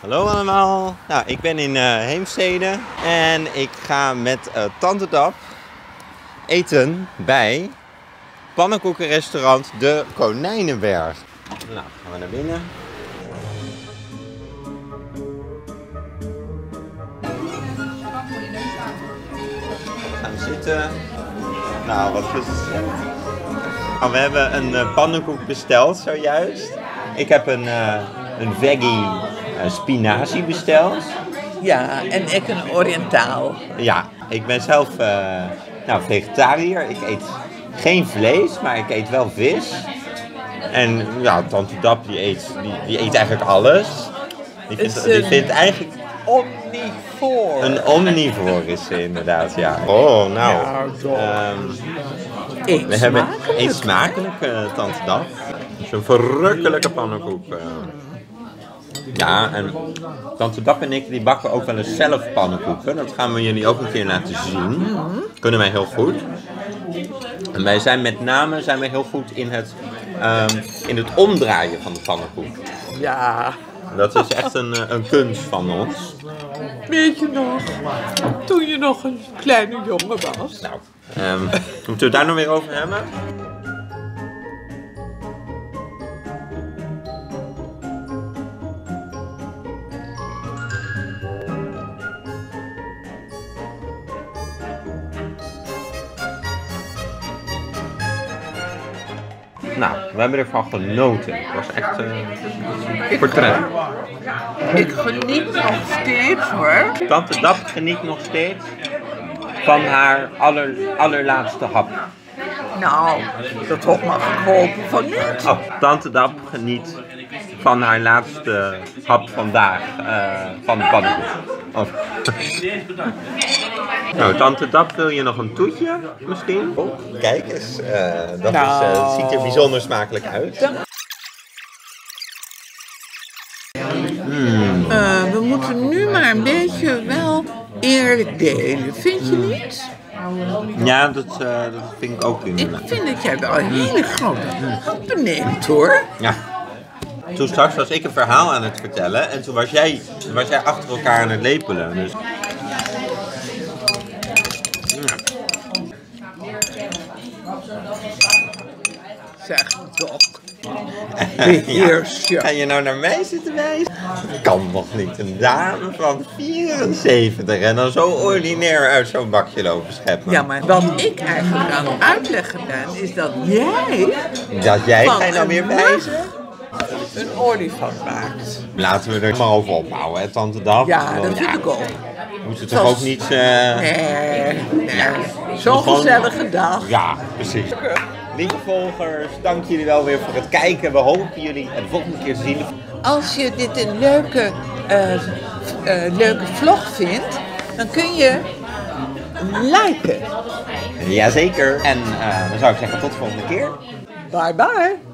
Hallo allemaal. Nou, ik ben in uh, Heemstede en ik ga met uh, Tante Dap eten bij pannenkoekenrestaurant De Konijnenberg. Nou, gaan we naar binnen. We gaan zitten. Nou, wat gezellig. Nou, we hebben een uh, pannenkoek besteld zojuist. Ik heb een, een veggie spinazie besteld. Ja, en ik een oriëntaal. Ja, ik ben zelf uh, nou, vegetariër. Ik eet geen vlees, maar ik eet wel vis. En ja, Tante Dap die eet, die, die eet eigenlijk alles. Die vindt, die vindt eigenlijk... Omnivoor. Een omnivoor is ze inderdaad, ja. Oh, nou. Ja, um, we hebben eet smakelijk, uh, Tante Dap. Zo'n verrukkelijke pannenkoek. Uh. Ja, en Tante Dap en ik die bakken ook wel eens zelf pannenkoeken. Dat gaan we jullie ook een keer laten zien. Kunnen wij heel goed. En wij zijn met name zijn wij heel goed in het, um, in het omdraaien van de pannenkoek. Ja. Dat is echt een, een kunst van ons. Weet je nog, toen je nog een kleine jongen was? Nou, um, moeten we het daar nog weer over hebben? Nou, we hebben ervan genoten. Het was echt uh, een portret. Ik geniet nog steeds hoor. Tante Dap geniet nog steeds van haar aller, allerlaatste hap. Nou, dat had maar geholpen van niet. Oh, Tante Dap geniet van haar laatste hap vandaag uh, van de pannenkoek. Oh. Nou, Tante Dap, wil je nog een toetje misschien? Oh, kijk eens, uh, dat nou. is, uh, ziet er bijzonder smakelijk uit. Mm. we moeten nu maar een beetje wel eerlijk delen, vind je niet? Ja, dat, dat vind ik ook inderdaad. Ik vind dat jij wel een hele grote happen neemt hoor. Ja. Toen straks was ik een verhaal aan het vertellen en toen was jij, was jij achter elkaar aan het lepelen. Dus... Zeg toch. Beheers je. Nou naar mij zitten wijzen? Dat kan nog niet. Een dame van 74 en dan zo ordinair uit zo'n bakje lopen scheppen. Ja, maar wat ik eigenlijk aan het uitleggen ben, is dat jij... Dat jij, ga je nou weer wijzen? een olifant maakt. Laten we er maar over ophouden, hè, Tante Dap? Ja, dat vind ik ook. Moet het toch ook niet... Uh... Nee, nee. Ja. Zo'n gezellige dag. Ja, precies. Lieve volgers, dank jullie wel weer voor het kijken. We hopen jullie de volgende keer te zien. Als je dit een leuke, uh, uh, leuke vlog vindt, dan kun je liken. Jazeker. En dan zou ik zeggen tot de volgende keer. Bye bye.